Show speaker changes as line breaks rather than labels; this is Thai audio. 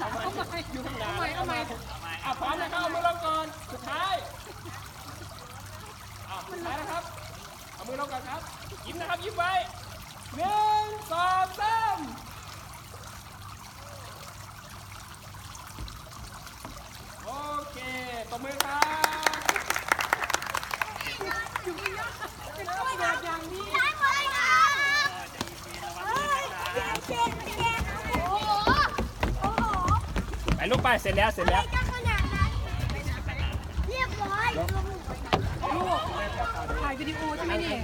อยู่ข้างหน้าเอามทำไม่อะพร้อมนะครับเอามือลงก่อน สุดท้ายอะสุดท้ายนะครับ เอามือลงก่อนครับ ยิ้มนะครับ ยิ้มไว้หนึ่งสองสามโอเคตบมือครั
บ
ลูกไปเสร็จแล้วเสร็จแล้ว
ก็ขนาดนั้นเรียบร้อย
ถ่า
ยวิดีโอใช่ไหมนี่แม่